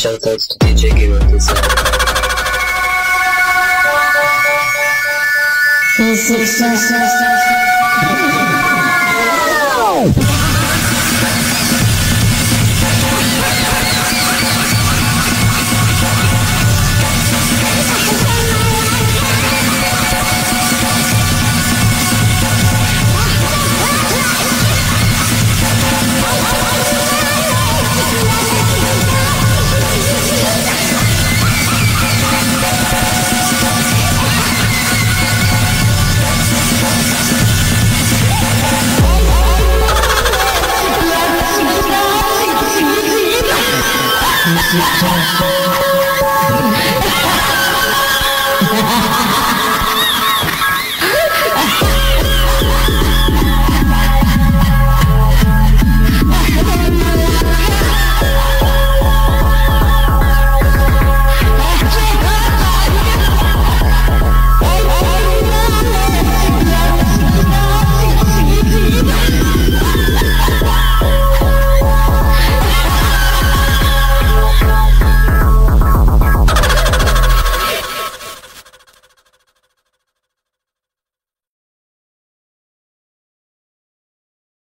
Shoutouts to DJ Gamer